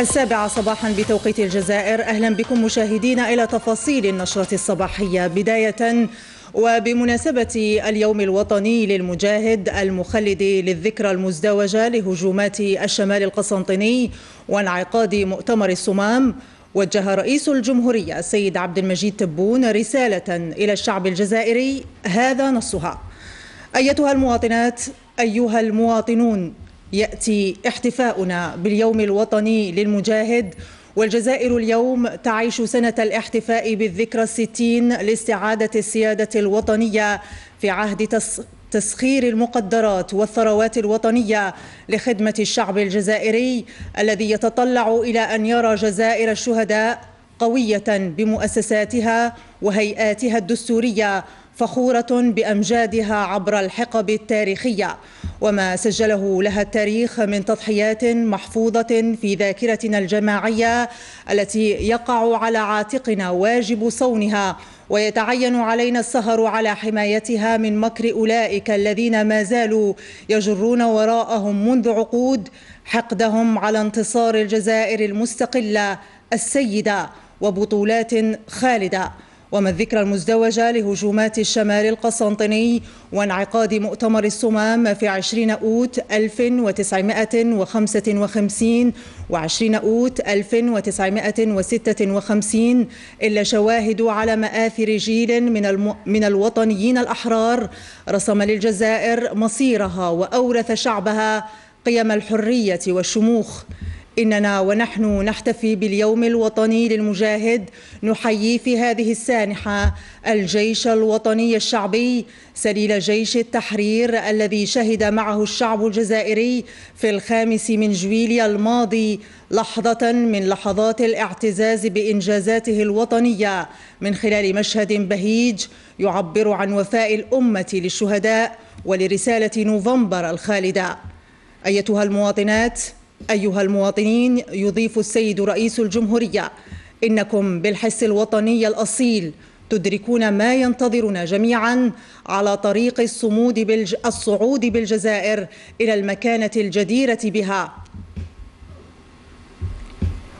السابعة صباحا بتوقيت الجزائر. أهلا بكم مشاهدينا إلى تفاصيل النشرة الصباحية. بداية وبمناسبة اليوم الوطني للمجاهد المخلد للذكرى المزدوجة لهجومات الشمال القسنطيني وانعقاد مؤتمر الصمام وجه رئيس الجمهورية السيد عبد المجيد تبون رسالة إلى الشعب الجزائري هذا نصها أيتها المواطنات أيها المواطنون يأتي احتفاؤنا باليوم الوطني للمجاهد والجزائر اليوم تعيش سنة الاحتفاء بالذكرى الستين لاستعادة السيادة الوطنية في عهد تسخير المقدرات والثروات الوطنية لخدمة الشعب الجزائري الذي يتطلع إلى أن يرى جزائر الشهداء قوية بمؤسساتها وهيئاتها الدستورية فخورة بأمجادها عبر الحقب التاريخية وما سجله لها التاريخ من تضحيات محفوظة في ذاكرتنا الجماعية التي يقع على عاتقنا واجب صونها ويتعين علينا السهر على حمايتها من مكر أولئك الذين ما زالوا يجرون وراءهم منذ عقود حقدهم على انتصار الجزائر المستقلة السيدة وبطولات خالدة. وما الذكرى المزدوجة لهجومات الشمال القسنطيني وانعقاد مؤتمر الصمام في 20 أوت 1955 و20 أوت 1956 إلا شواهد على مآثر جيل من, الم... من الوطنيين الأحرار. رسم للجزائر مصيرها وأورث شعبها قيم الحرية والشموخ. إننا ونحن نحتفي باليوم الوطني للمجاهد نحيي في هذه السانحة الجيش الوطني الشعبي سليل جيش التحرير الذي شهد معه الشعب الجزائري في الخامس من جويليا الماضي لحظة من لحظات الاعتزاز بإنجازاته الوطنية من خلال مشهد بهيج يعبر عن وفاء الأمة للشهداء ولرسالة نوفمبر الخالدة. أيتها المواطنات أيها المواطنين يضيف السيد رئيس الجمهورية إنكم بالحس الوطني الأصيل تدركون ما ينتظرنا جميعا على طريق الصمود بالج... الصعود بالجزائر إلى المكانة الجديرة بها.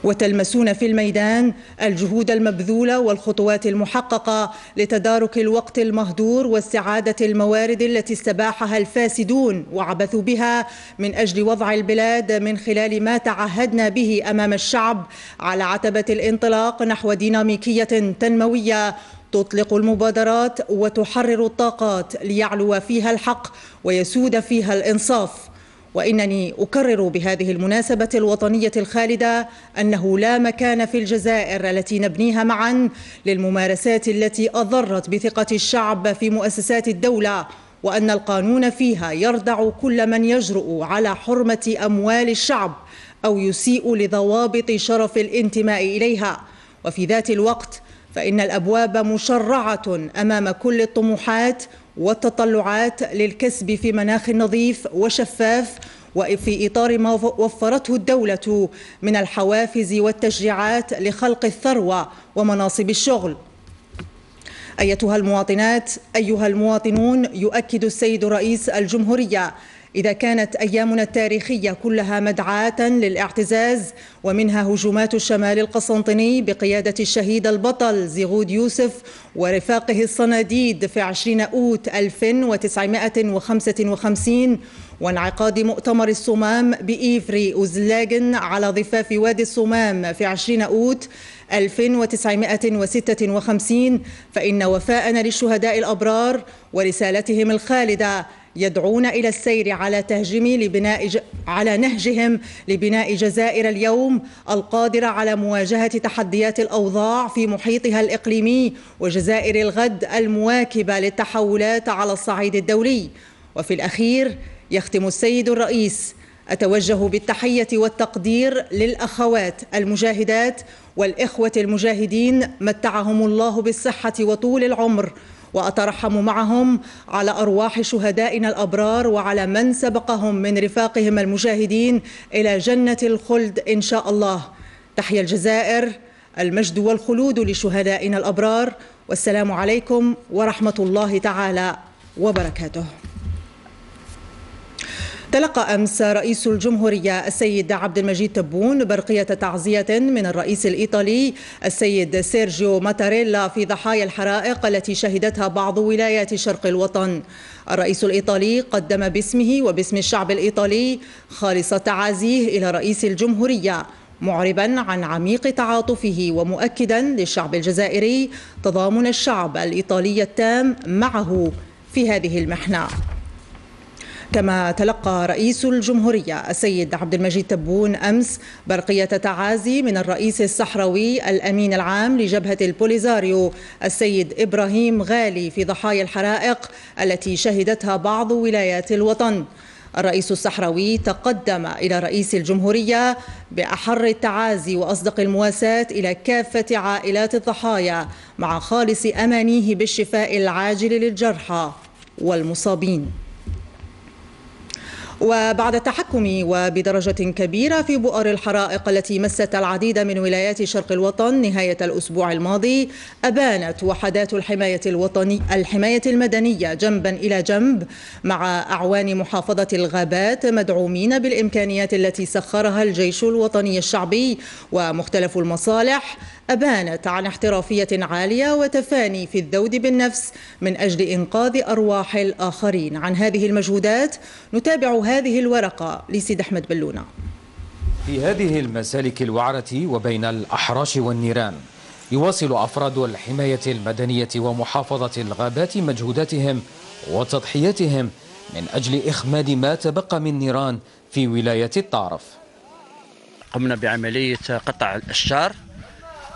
وتلمسون في الميدان الجهود المبذولة والخطوات المحققة لتدارك الوقت المهدور واستعادة الموارد التي استباحها الفاسدون وعبثوا بها من أجل وضع البلاد من خلال ما تعهدنا به أمام الشعب على عتبة الانطلاق نحو ديناميكية تنموية تطلق المبادرات وتحرر الطاقات ليعلو فيها الحق ويسود فيها الإنصاف. وإنني أكرر بهذه المناسبة الوطنية الخالدة أنه لا مكان في الجزائر التي نبنيها معا للممارسات التي أضرت بثقة الشعب في مؤسسات الدولة وأن القانون فيها يردع كل من يجرؤ على حرمة أموال الشعب أو يسيء لضوابط شرف الانتماء إليها. وفي ذات الوقت فإن الأبواب مشرعة أمام كل الطموحات والتطلعات للكسب في مناخ نظيف وشفاف وفي إطار ما وفرته الدولة من الحوافز والتشجيعات لخلق الثروة ومناصب الشغل. أيتها المواطنات أيها المواطنون يؤكد السيد رئيس الجمهورية إذا كانت أيامنا التاريخية كلها مدعاة للاعتزاز ومنها هجومات الشمال القسنطيني بقيادة الشهيد البطل زيغود يوسف ورفاقه الصناديد في 20 أوت 1955 وانعقاد مؤتمر الصمام بإيفري أوزلاجن على ضفاف وادي الصمام في 20 أوت 1956 فإن وفاءنا للشهداء الأبرار ورسالتهم الخالدة يدعون إلى السير على تهجم لبناء ج... على نهجهم لبناء جزائر اليوم القادرة على مواجهة تحديات الأوضاع في محيطها الإقليمي وجزائر الغد المواكبة للتحولات على الصعيد الدولي. وفي الأخير يختم السيد الرئيس أتوجه بالتحية والتقدير للأخوات المجاهدات والإخوة المجاهدين متعهم الله بالصحة وطول العمر. وأترحم معهم على أرواح شهدائنا الأبرار وعلى من سبقهم من رفاقهم المجاهدين إلى جنة الخلد إن شاء الله. تحيا الجزائر المجد والخلود لشهدائنا الأبرار والسلام عليكم ورحمة الله تعالى وبركاته. تلقى أمس رئيس الجمهورية السيد عبد المجيد تبون برقية تعزية من الرئيس الإيطالي السيد سيرجيو ماتاريلا في ضحايا الحرائق التي شهدتها بعض ولايات شرق الوطن. الرئيس الإيطالي قدم باسمه وباسم الشعب الإيطالي خالص تعازيه إلى رئيس الجمهورية معربا عن عميق تعاطفه ومؤكدا للشعب الجزائري تضامن الشعب الإيطالي التام معه في هذه المحنة. كما تلقى رئيس الجمهورية السيد عبد المجيد تبون أمس برقية تعازي من الرئيس الصحراوي الأمين العام لجبهة البوليزاريو السيد إبراهيم غالي في ضحايا الحرائق التي شهدتها بعض ولايات الوطن. الرئيس الصحراوي تقدم إلى رئيس الجمهورية بأحر التعازي وأصدق المواساة إلى كافة عائلات الضحايا مع خالص أمانيه بالشفاء العاجل للجرحى والمصابين. وبعد التحكم وبدرجة كبيرة في بؤر الحرائق التي مست العديد من ولايات شرق الوطن نهاية الأسبوع الماضي أبانت وحدات الحماية الوطني الحماية المدنية جنبا إلى جنب مع أعوان محافظة الغابات مدعومين بالإمكانيات التي سخرها الجيش الوطني الشعبي ومختلف المصالح أبانت عن احترافية عالية وتفاني في الذود بالنفس من أجل إنقاذ أرواح الآخرين. عن هذه المجهودات نتابع هذه الورقة لسيد أحمد بلونة في هذه المسالك الوعرة وبين الأحراش والنيران يواصل أفراد الحماية المدنية ومحافظة الغابات مجهوداتهم وتضحياتهم من أجل إخماد ما تبقى من نيران في ولاية الطارف. قمنا بعملية قطع الأشجار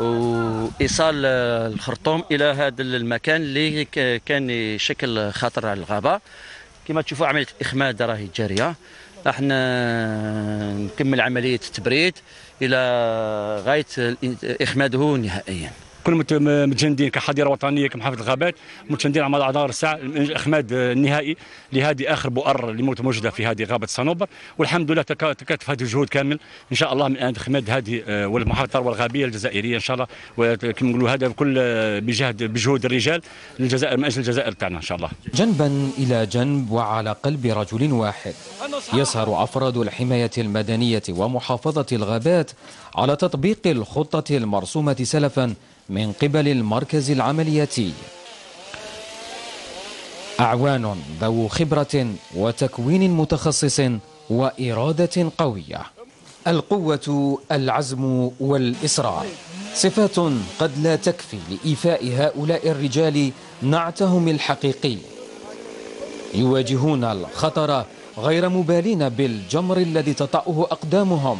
وإيصال الخرطوم إلى هذا المكان اللي كان يشكل خطر على الغابة. كما تشوفوا عملية الاخماد راهي جارية. إحنا نكمل عملية التبريد إلى غاية إخماده نهائيا. كنا متجندين كحظيره وطنية كمحافظة الغابات متجندين على مدار الساعة الاخماد النهائي لهذه آخر بؤر اللي موجودة في هذه غابة صنوبر. والحمد لله تكاتف هذه الجهود كامل. إن شاء الله من إخماد هذه آه، والمحافظة الغابية الجزائريه إن شاء الله. وكما نقولوا هذا بكل آه، بجهد بجهود الرجال للجزائر من أجل الجزائر تاعنا إن شاء الله. جنبا إلى جنب وعلى قلب رجل واحد. يسهر أفراد الحماية المدنية ومحافظة الغابات على تطبيق الخطة المرسومة سلفا من قبل المركز العملياتي. أعوان ذو خبرة وتكوين متخصص وإرادة قوية. القوة العزم والإصرار. صفات قد لا تكفي لإيفاء هؤلاء الرجال نعتهم الحقيقي. يواجهون الخطر غير مبالين بالجمر الذي تطأه أقدامهم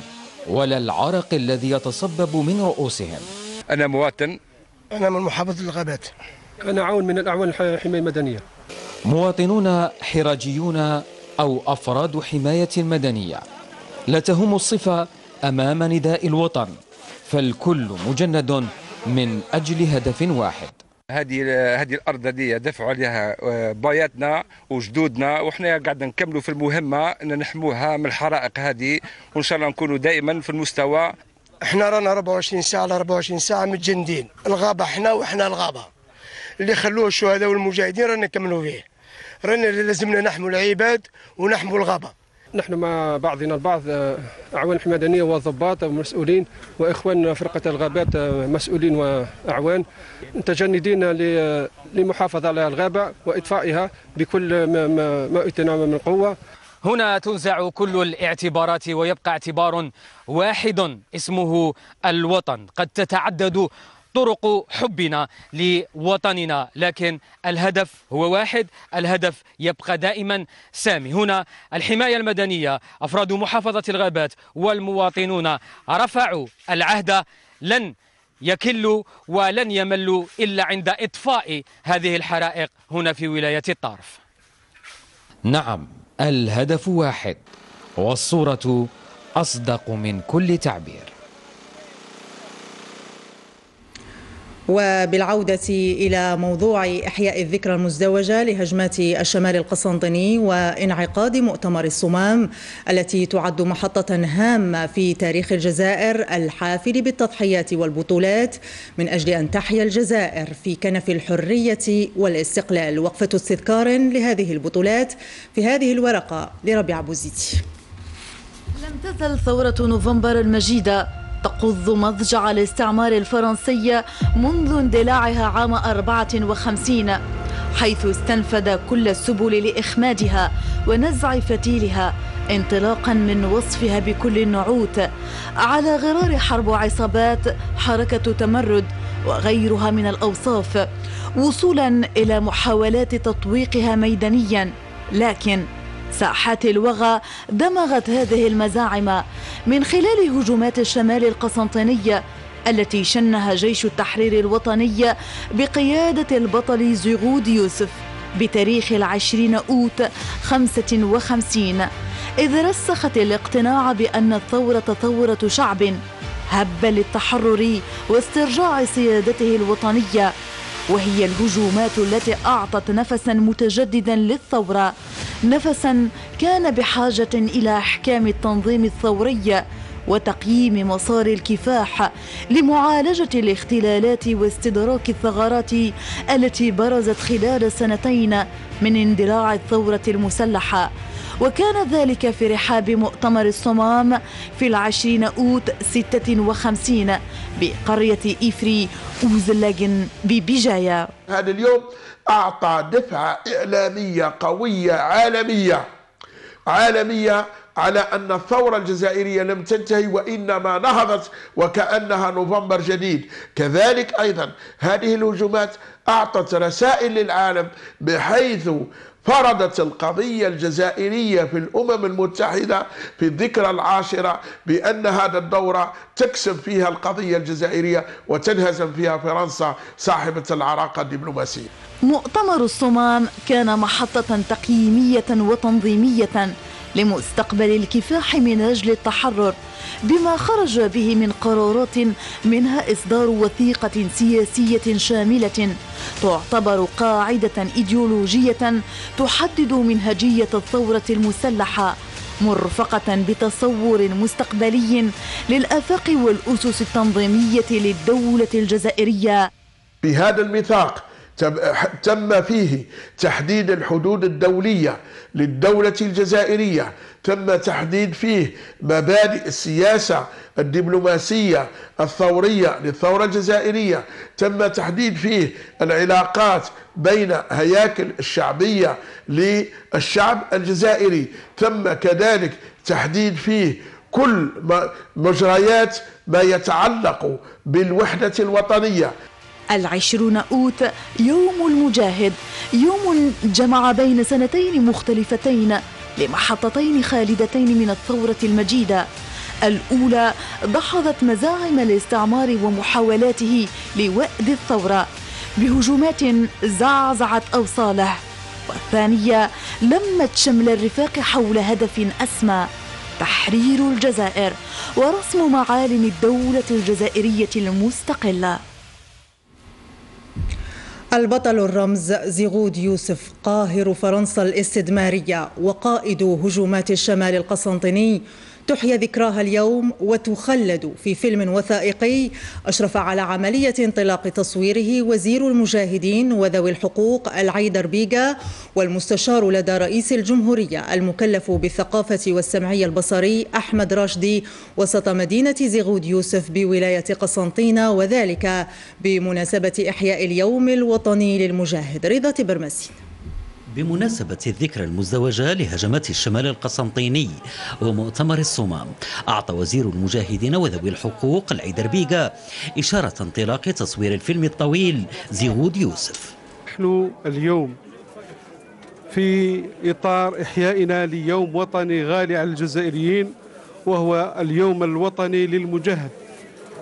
ولا العرق الذي يتصبب من رؤوسهم. أنا مواطن. أنا من محافظة الغابات. أنا عون من الأعوان الحماية المدنية مواطنون حراجيون أو أفراد حماية مدنية. لا تهم الصفة أمام نداء الوطن. فالكل مجند من أجل هدف واحد. هذه هذه الأرض هذه دفعوا عليها آه، باياتنا وجدودنا. وحنا قاعدين نكملوا في المهمة إن نحموها من الحرائق هذه. وإن شاء الله نكونوا دائما في المستوى. إحنا رانا 24 ساعة على 24 ساعة متجندين. الغابة إحنا وإحنا الغابة. اللي خلوه الشهداء والمجاهدين رانا نكملوا فيه. رانا لازمنا نحموا العباد ونحموا الغابة. نحن مع بعضنا البعض آه، أعوان مدنية وضباط ومسؤولين وإخوان فرقة الغابات آه، مسؤولين وأعوان متجندين لمحافظة على الغابة وإطفائها بكل ما أوتينا من قوة. هنا تنزع كل الاعتبارات ويبقى اعتبار واحد اسمه الوطن. قد تتعدد طرق حبنا لوطننا لكن الهدف هو واحد الهدف يبقى دائما سامي. هنا الحماية المدنية أفراد محافظة الغابات والمواطنون رفعوا العهد لن يكلوا ولن يملوا إلا عند إطفاء هذه الحرائق هنا في ولاية الطرف. نعم. الهدف واحد والصورة أصدق من كل تعبير. وبالعودة إلى موضوع إحياء الذكرى المزدوجة لهجمات الشمال القسنطيني وانعقاد مؤتمر الصمام التي تعد محطة هامة في تاريخ الجزائر الحافل بالتضحيات والبطولات من أجل أن تحيا الجزائر في كنف الحرية والاستقلال. وقفة استذكار لهذه البطولات في هذه الورقة لربيع بوزيتي. لم تزل ثورة نوفمبر المجيدة. تقض مضجع الاستعمار الفرنسي منذ اندلاعها عام 54 حيث استنفذ كل السبل لإخمادها ونزع فتيلها انطلاقا من وصفها بكل النعوت على غرار حرب عصابات حركة تمرد وغيرها من الأوصاف وصولا إلى محاولات تطويقها ميدانيا لكن ساحات الوغى دمغت هذه المزاعم من خلال هجومات الشمال القسنطيني التي شنها جيش التحرير الوطني بقيادة البطل زيغود يوسف بتاريخ العشرين أوت خمسة وخمسين إذ رسخت الاقتناع بأن الثورة ثورة شعب هب للتحرر واسترجاع سيادته الوطنية وهي الهجومات التي أعطت نفسا متجددا للثورة. نفسا كان بحاجة إلى إحكام التنظيم الثوري وتقييم مسار الكفاح لمعالجة الاختلالات واستدراك الثغرات التي برزت خلال سنتين من اندلاع الثورة المسلحة. وكان ذلك في رحاب مؤتمر الصمام في العشرين أوت ستة وخمسين بقرية إفري أوزلاجن ببجاية. هذا اليوم أعطى دفعة إعلامية قوية عالمية عالمية على أن الثورة الجزائرية لم تنتهي وإنما نهضت وكأنها نوفمبر جديد. كذلك أيضا هذه الهجومات أعطت رسائل للعالم بحيث فرضت القضية الجزائرية في الأمم المتحدة في الذكرى العاشرة بأن هذا الدورة تكسب فيها القضية الجزائرية وتنهزم فيها فرنسا صاحبة العراقة الدبلوماسية. مؤتمر الصمام كان محطة تقييمية وتنظيمية لمستقبل الكفاح من أجل التحرر. بما خرج به من قرارات منها إصدار وثيقة سياسية شاملة تعتبر قاعدة إيديولوجية تحدد منهجية الثورة المسلحة مرفقة بتصور مستقبلي للآفاق والأسس التنظيمية للدولة الجزائرية. في هذا الميثاق تم فيه تحديد الحدود الدولية للدولة الجزائرية. تم تحديد فيه مبادئ السياسة الدبلوماسية الثورية للثورة الجزائرية. تم تحديد فيه العلاقات بين هياكل الشعبية للشعب الجزائري. تم كذلك تحديد فيه كل مجريات ما يتعلق بالوحدة الوطنية. العشرون أوت يوم المجاهد يوم جمع بين سنتين مختلفتين لمحطتين خالدتين من الثورة المجيدة. الأولى دحضت مزاعم الاستعمار ومحاولاته لوأد الثورة بهجومات زعزعت أوصاله. والثانية لمت شمل الرفاق حول هدف أسمى تحرير الجزائر ورسم معالم الدولة الجزائرية المستقلة. البطل الرمز زيغود يوسف قاهر فرنسا الاستدمارية وقائد هجومات الشمال القسنطيني تحيا ذكراها اليوم وتخلد في فيلم وثائقي أشرف على عملية انطلاق تصويره وزير المجاهدين وذوي الحقوق العيدر بيغا والمستشار لدى رئيس الجمهورية المكلف بالثقافة والسمعية البصري أحمد راشدي وسط مدينة زيغود يوسف بولاية قسنطينة وذلك بمناسبة إحياء اليوم الوطني للمجاهد. رضا تبرمسين بمناسبة الذكرى المزدوجة لهجمات الشمال القسنطيني ومؤتمر الصمام أعطى وزير المجاهدين وذوي الحقوق العيدربيغا إشارة انطلاق تصوير الفيلم الطويل زيغود يوسف. نحن اليوم في إطار إحيائنا ليوم وطني غالي على الجزائريين وهو اليوم الوطني للمجاهد.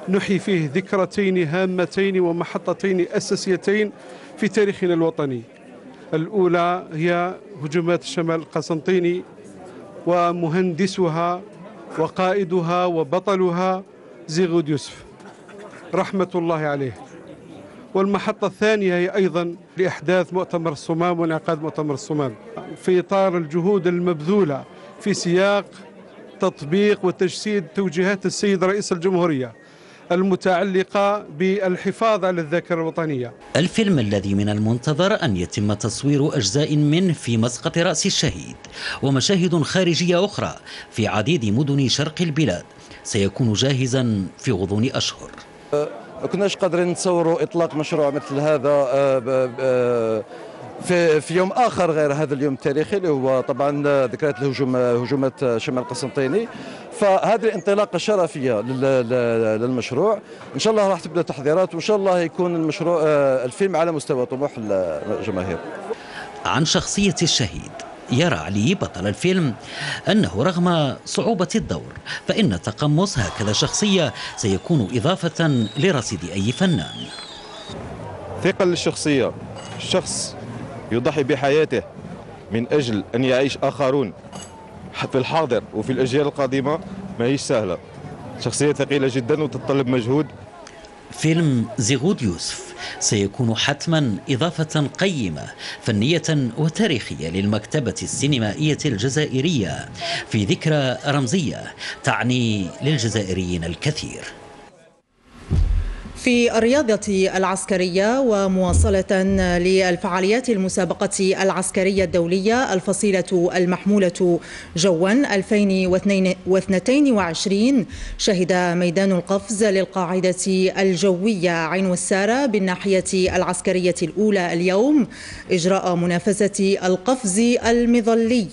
نحيي فيه ذكرتين هامتين ومحطتين أساسيتين في تاريخنا الوطني. الأولى هي هجومات الشمال القسنطيني ومهندسها وقائدها وبطلها زيغود يوسف. رحمة الله عليه. والمحطة الثانية هي أيضا لإحداث مؤتمر الصمام وانعقاد مؤتمر الصمام. في إطار الجهود المبذولة في سياق تطبيق وتجسيد توجيهات السيد رئيس الجمهورية. المتعلقة بالحفاظ على الذاكرة الوطنية. الفيلم الذي من المنتظر أن يتم تصوير أجزاء منه في مسقط رأس الشهيد ومشاهد خارجية أخرى في عديد مدن شرق البلاد. سيكون جاهزا في غضون أشهر. كناش قادرين نتصوروا إطلاق مشروع مثل هذا آه، في في يوم آخر غير هذا اليوم التاريخي اللي هو طبعا ذكريات الهجوم هجومات شمال القسنطيني فهذه الانطلاقة الشرفية للمشروع. إن شاء الله راح تبدأ تحضيرات وإن شاء الله يكون المشروع الفيلم على مستوى طموح الجماهير. عن شخصية الشهيد يرى علي بطل الفيلم أنه رغم صعوبة الدور فإن تقمص هكذا شخصية سيكون إضافة لرصيد أي فنان. ثقل للشخصية الشخص يضحي بحياته من أجل أن يعيش آخرون في الحاضر وفي الأجيال القادمة ما هيش سهلة. شخصية ثقيلة جدا وتتطلب مجهود. فيلم زيغود يوسف سيكون حتما إضافة قيمة فنية وتاريخية للمكتبة السينمائية الجزائرية. في ذكرى رمزية تعني للجزائريين الكثير. في الرياضة العسكرية ومواصلة للفعاليات المسابقة العسكرية الدولية الفصيلة المحمولة جوا 2022 شهد ميدان القفز للقاعدة الجوية عين والسارة بالناحية العسكرية الأولى اليوم إجراء منافسة القفز المظلي.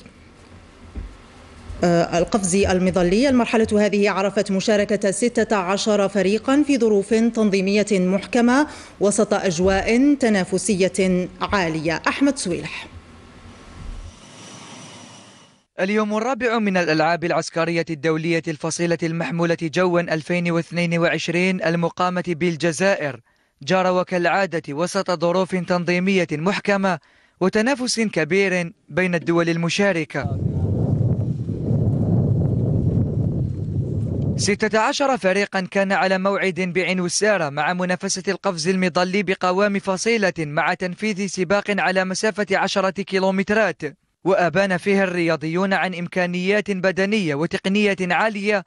آه، القفز المظلي. المرحلة هذه عرفت مشاركة 16 فريقا في ظروف تنظيمية محكمة وسط أجواء تنافسية عالية. أحمد سويلح. اليوم الرابع من الألعاب العسكرية الدولية الفصيلة المحمولة جوا 2022 المقامة بالجزائر. جار وكالعادة وسط ظروف تنظيمية محكمة وتنافس كبير بين الدول المشاركة. 16 فريقا كان على موعد بعين وسارة مع منافسة القفز المظلي بقوام فصيلة مع تنفيذ سباق على مسافة عشرة كيلومترات. وأبان فيه الرياضيون عن إمكانيات بدنية وتقنية عالية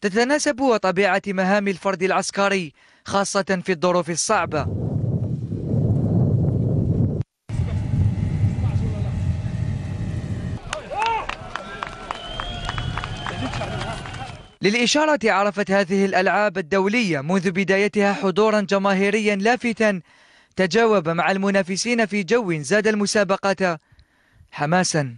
تتناسب وطبيعة مهام الفرد العسكري خاصة في الظروف الصعبة. للإشارة عرفت هذه الألعاب الدولية منذ بدايتها حضورا جماهيريا لافتا تجاوب مع المنافسين في جو زاد المسابقة حماسا.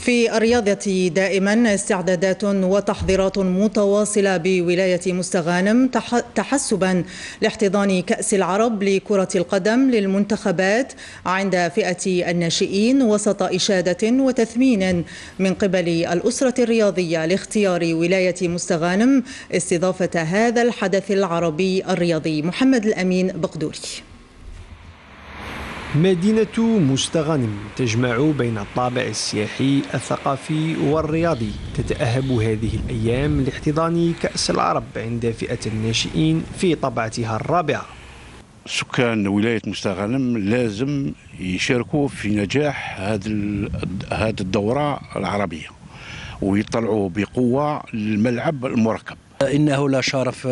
في الرياضة دائما استعدادات وتحضيرات متواصلة بولاية مستغانم تحسبا لاحتضان كأس العرب لكرة القدم للمنتخبات عند فئة الناشئين وسط إشادة وتثمين من قبل الأسرة الرياضية لاختيار ولاية مستغانم استضافة هذا الحدث العربي الرياضي محمد الأمين بقدوري. مدينة مستغانم تجمع بين الطابع السياحي الثقافي والرياضي تتأهب هذه الأيام لاحتضان كأس العرب عند فئة الناشئين في طبعتها الرابعة. سكان ولاية مستغانم لازم يشاركوا في نجاح هذه الدورة العربية ويطلعوا بقوة للملعب المركب. إنه لا شرف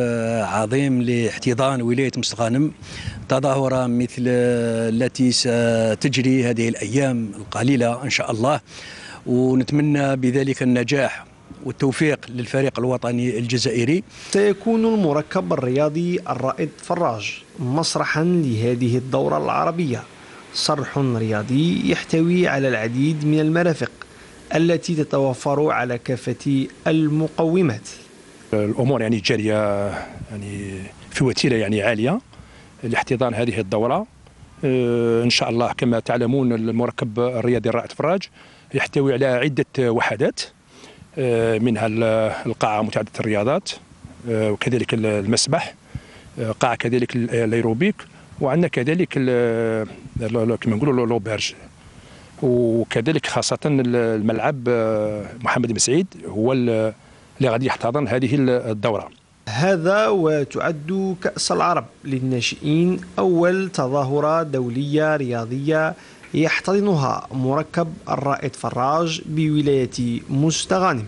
عظيم لاحتضان ولاية مستغانم تظاهرة مثل التي ستجري هذه الأيام القليلة إن شاء الله. ونتمنى بذلك النجاح والتوفيق للفريق الوطني الجزائري. سيكون المركب الرياضي الرائد فراج مسرحا لهذه الدورة العربية. صرح رياضي يحتوي على العديد من المرافق التي تتوفر على كافة المقومات. الأمور يعني جاريه يعني في وتيرة يعني عالية. لاحتضان هذه الدورة. آه، إن شاء الله كما تعلمون المركب الرياضي الرائد فراج يحتوي على عدة وحدات آه، منها القاعة متعددة الرياضات آه، وكذلك المسبح قاعة كذلك الأيروبيك وعندنا كذلك كما نقولوا لوبرج وكذلك خاصة الملعب محمد بن سعيد هو اللي غادي يحتضن هذه الدورة. هذا وتعد كأس العرب للناشئين أول تظاهرة دولية رياضية يحتضنها مركب الرائد فراج بولاية مستغانم.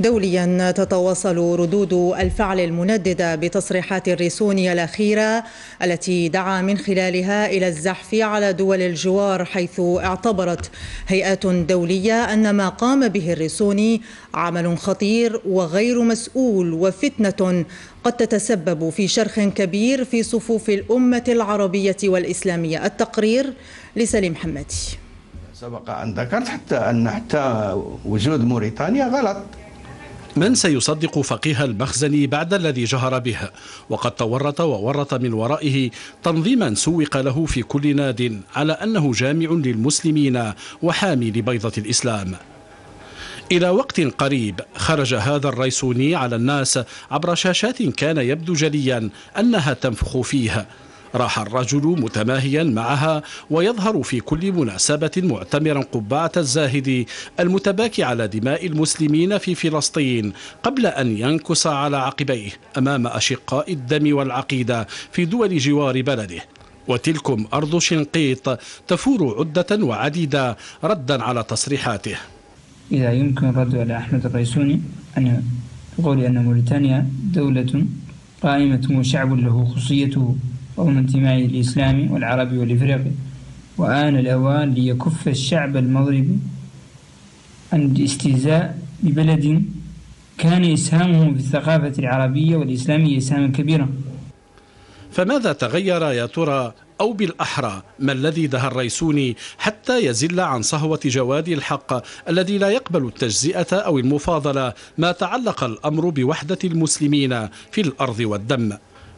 دوليا تتواصل ردود الفعل المنددة بتصريحات الريسوني الأخيرة التي دعا من خلالها إلى الزحف على دول الجوار حيث اعتبرت هيئات دولية أن ما قام به الريسوني عمل خطير وغير مسؤول وفتنة قد تتسبب في شرخ كبير في صفوف الأمة العربية والإسلامية. التقرير لسليم حمادي. سبق أن ذكرت حتى أن حتى وجود موريتانيا غلط. من سيصدق فقيه المخزن بعد الذي جهر به؟ وقد تورط وورط من ورائه تنظيما سوق له في كل ناد على أنه جامع للمسلمين وحامي لبيضة الإسلام. إلى وقت قريب خرج هذا الريسوني على الناس عبر شاشات كان يبدو جليا أنها تنفخ فيه. راح الرجل متماهيا معها ويظهر في كل مناسبة معتمرا قبعة الزاهد المتباكي على دماء المسلمين في فلسطين قبل أن ينكس على عقبيه أمام أشقاء الدم والعقيدة في دول جوار بلده. وتلكم أرض شنقيط تفور عدة وعديدة ردا على تصريحاته. إذا يمكن الرد على أحمد الريسوني أن يقول أن موريتانيا دولة قائمة وشعب له رغم انتمائه الإسلامي والعربي والإفريقي. وآن الأوان ليكف الشعب المغربي عن الاستهزاء ببلد كان إسهامه في الثقافة العربية والإسلامية إسهاما كبيرا. فماذا تغير يا ترى أو بالأحرى؟ ما الذي دهى الريسوني حتى يزل عن صهوة جواد الحق الذي لا يقبل التجزئة أو المفاضلة؟ ما تعلق الأمر بوحدة المسلمين في الأرض والدم.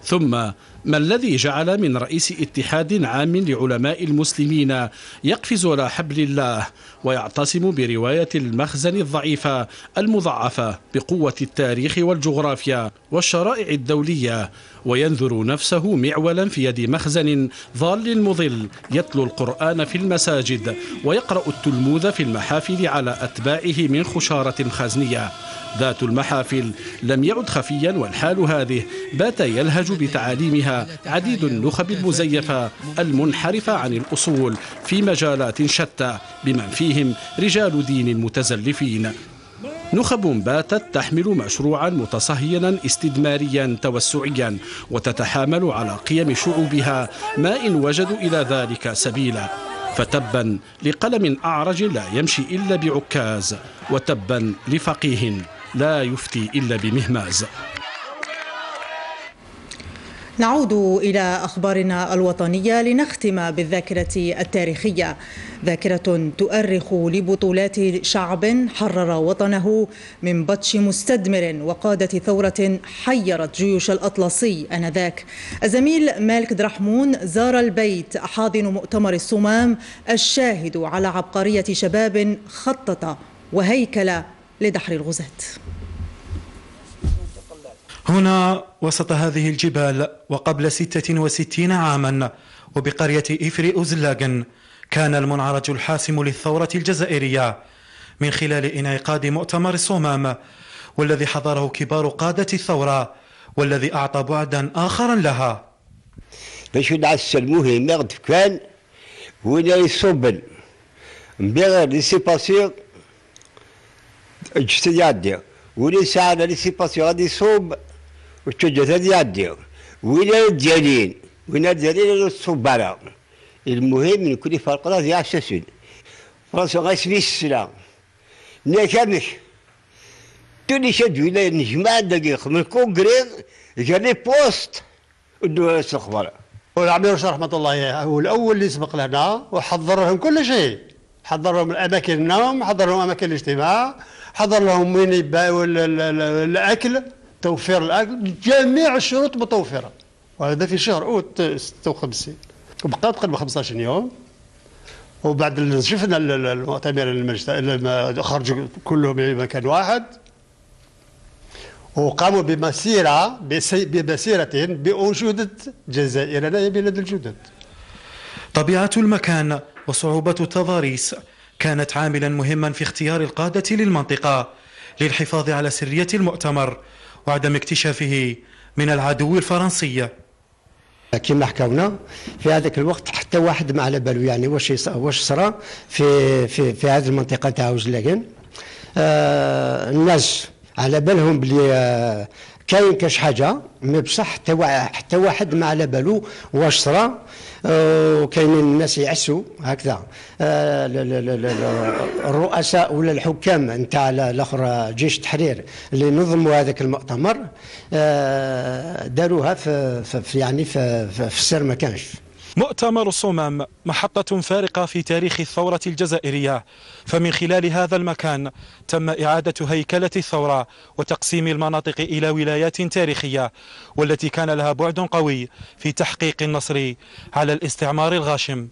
ثم ما الذي جعل من رئيس اتحاد عام لعلماء المسلمين يقفز على حبل الله ويعتصم برواية المخزن الضعيفة المضعفة بقوة التاريخ والجغرافيا والشرائع الدولية وينذر نفسه معولا في يد مخزن ضال مضل يتلو القرآن في المساجد ويقرأ التلموذ في المحافل على أتباعه من خشارة خزنية. ذات المحافل لم يعد خفيا والحال هذه بات يلهج بتعاليمها عديد النخب المزيفة المنحرفة عن الأصول في مجالات شتى بمن فيهم رجال دين متزلفين. نخب باتت تحمل مشروعا متصهينا استدماريا توسعيا وتتحامل على قيم شعوبها ما إن وجدوا إلى ذلك سبيلا. فتبا لقلم أعرج لا يمشي إلا بعكاز وتبا لفقيه لا يفتي إلا بمهماز. نعود إلى أخبارنا الوطنية لنختم بالذاكرة التاريخية. ذاكرة تؤرخ لبطولات شعب حرر وطنه من بطش مستدمر وقادة ثورة حيرت جيوش الأطلسي أنذاك. الزميل مالك درحمون زار البيت حاضن مؤتمر الصمام الشاهد على عبقرية شباب خطط وهيكل لدحر الغزاة. هنا وسط هذه الجبال وقبل ستة وستين عاما وبقرية إفري أوزلاغن كان المنعرج الحاسم للثورة الجزائرية من خلال انعقاد مؤتمر الصمام والذي حضره كبار قادة الثورة والذي أعطى بعدا آخرا لها. باش نعس المهم يغد كان وين يصبن بغير لي سي باسيغ اجتي يعدي ولي ساعة لي سي باسيغ؟ غادي يصوب. هذه يعدي وين الديالين وين الديالين الصبارة. المهم من كل فرق راه يعسسون فرنسا غاسمي السلا نكامش توني شاد ولاية نجمع دقيق من الكونغري جاني بوست. ودو الاخبار والعمير رحمة الله هو الأول اللي سبق لنا وحضر لهم كل شيء. حضر لهم أماكن النوم حضر لهم أماكن الاجتماع حضر لهم وين الأكل. توفير الأكل جميع الشروط متوفرة. وهذا في شهر أوت 56 وبقى تقريبا 15 يوم. وبعد شفنا المؤتمر المجتمع خرجوا كلهم من مكان واحد. وقاموا بمسيرة بمسيرة بأنشودة جزائرنا يا بلاد الجدد. طبيعة المكان وصعوبة التضاريس كانت عاملا مهما في اختيار القادة للمنطقة للحفاظ على سرية المؤتمر. وعدم اكتشافه من العدو الفرنسي. كما حكاونا في هذاك الوقت حتى واحد ما على بالو يعني واش واش صرا في في في هذه المنطقة تاع وزلاقن آه الناس على بالهم بلي آه كاين كاش حاجة مي بصح حتى حتى واحد ما على بالو واش صرا. وكاينين الناس يعسوا هكذا. آه، الرؤساء ولا الحكام نتاع الآخر جيش التحرير اللي نظموا هذاك المؤتمر آه، داروها في, يعني في السر ما كانش. مؤتمر الصمام محطة فارقة في تاريخ الثورة الجزائرية. فمن خلال هذا المكان تم إعادة هيكلة الثورة وتقسيم المناطق إلى ولايات تاريخية والتي كان لها بعد قوي في تحقيق النصر على الاستعمار الغاشم.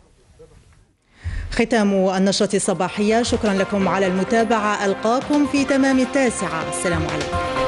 ختام النشرة الصباحية شكرا لكم على المتابعة. ألقاكم في تمام التاسعة. السلام عليكم.